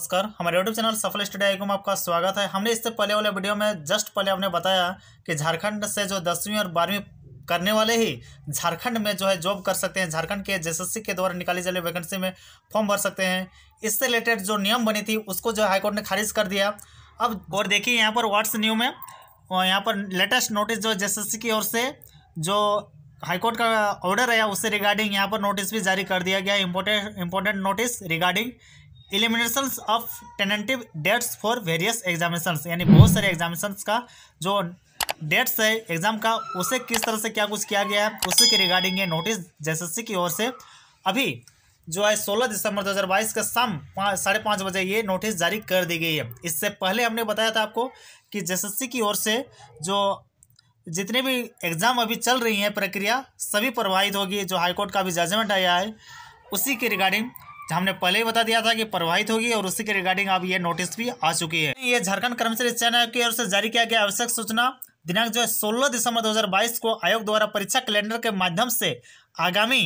नमस्कार, हमारे YouTube channel Safal study I में आपका स्वागत है। हमने इससे पहले वाले वीडियो में जस्ट पहले हमने बताया कि झारखंड से जो दसवीं और बारहवीं करने वाले ही झारखंड में जो है जॉब कर सकते हैं। झारखंड के एसएससी के द्वारा निकाली जाने वैकेंसी में फॉर्म भर सकते हैं। इससे रिलेटेड जो नियम बनी थी, उसको जो हाईकोर्ट ने खारिज कर दिया। अब और देखिए यहाँ पर वाट्स न्यू में यहाँ पर लेटेस्ट नोटिस जो एस की ओर से जो हाईकोर्ट का ऑर्डर है उससे रिगार्डिंग यहाँ पर नोटिस भी जारी कर दिया गया। Important important notice regarding elimination of tentative dates for various examinations यानी बहुत सारे एग्जामिनेशंस का जो डेट्स है एग्ज़ाम का, उसे किस तरह से क्या कुछ किया गया है, उसी के रिगार्डिंग ये नोटिस जेएसएससी की ओर से अभी जो है 16 दिसंबर 2022 का शाम पाँच साढ़े पाँच बजे ये नोटिस जारी कर दी गई है। इससे पहले हमने बताया था आपको कि जेएसएससी की ओर से जो जितने भी एग्ज़ाम अभी चल रही हैं, प्रक्रिया सभी प्रभावित होगी, जो हाईकोर्ट का भी जजमेंट आया है, उसी के रिगार्डिंग हमने पहले ही बता दिया था कि प्रभावित होगी और उसी के रिगार्डिंग अब ये नोटिस भी आ चुकी है। ये झारखंड कर्मचारी चयन आयोग की ओर से जारी किया गया आवश्यक सूचना, दिनांक जो है सोलह दिसंबर 2022 को आयोग द्वारा परीक्षा कैलेंडर के माध्यम से आगामी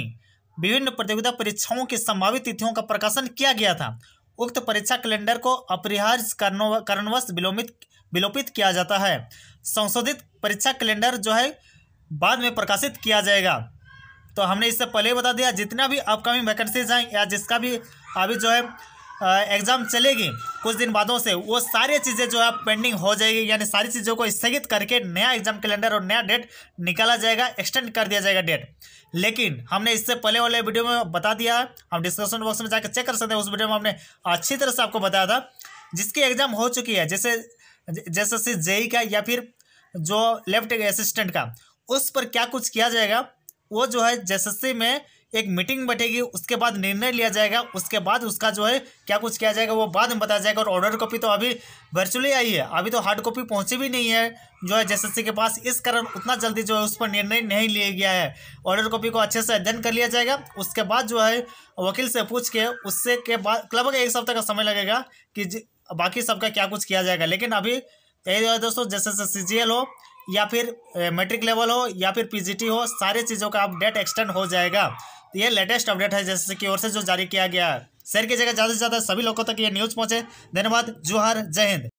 विभिन्न प्रतियोगिता परीक्षाओं की संभावित तिथियों का प्रकाशन किया गया था। उक्त परीक्षा कैलेंडर को अपरिहार्य कारणवश विलोमित विलोपित किया जाता है। संशोधित परीक्षा कैलेंडर जो है बाद में प्रकाशित किया जाएगा। तो हमने इससे पहले बता दिया, जितना भी अपकमिंग वैकेंसीज हैं या जिसका भी अभी जो है एग्ज़ाम चलेगी, कुछ दिन बादों से, वो सारी चीज़ें जो है पेंडिंग हो जाएगी, यानी सारी चीज़ों को स्थगित करके नया एग्ज़ाम कैलेंडर और नया डेट निकाला जाएगा एक्सटेंड कर दिया जाएगा डेट लेकिन हमने इससे पहले वाले वीडियो में बता दिया है हम डिस्क्रिप्शन बॉक्स में जाकर चेक कर सकते हैं, उस वीडियो में हमने अच्छी तरह से आपको बताया था, जिसकी एग्ज़ाम हो चुकी है, जैसे जैसे जेई का या फिर जो लेफ़्ट असिस्टेंट का, उस पर क्या कुछ किया जाएगा वो जो है जैसे में एक मीटिंग बैठेगी, उसके बाद निर्णय लिया जाएगा, उसके बाद उसका जो है क्या कुछ किया जाएगा वो बाद में बताया जाएगा और ऑर्डर कॉपी तो अभी वर्चुअली आई है, अभी तो हार्ड कॉपी पहुँची भी नहीं है जो है जैसे के पास, इस कारण उतना जल्दी जो है उस पर निर्णय नहीं लिया गया है। ऑर्डर कॉपी को अच्छे से अध्ययन कर लिया जाएगा, उसके बाद जो है वकील से पूछ के, उससे के बाद, लगभग एक सप्ताह का समय लगेगा कि बाकी सबका क्या कुछ किया जाएगा, लेकिन अभी यही दोस्तों, जैसे सी हो या फिर मेट्रिक लेवल हो या फिर पीजीटी हो, सारे चीज़ों का अपडेट एक्सटेंड हो जाएगा। तो ये लेटेस्ट अपडेट है, जैसे की ओर से जो जारी किया गया है। शेयर की जगह ज़्यादा से ज़्यादा सभी लोगों तक ये न्यूज़ पहुँचे। धन्यवाद, जोहर, जय हिंद।